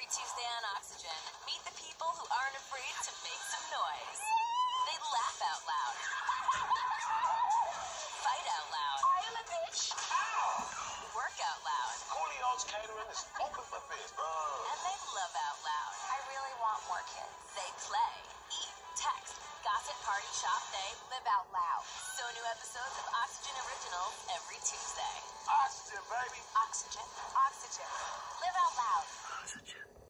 Every Tuesday on Oxygen, meet the people who aren't afraid to make some noise. They laugh out loud, fight out loud, I am a bitch. ow, work out loud, Coolio's Catering is open for business. and they love out loud. I really want more kids. They play, eat, text, gossip, party, shop, they Live out loud. So new episodes of Oxygen Originals every Tuesday. Oxygen, baby. Oxygen. Oxygen. Live out loud.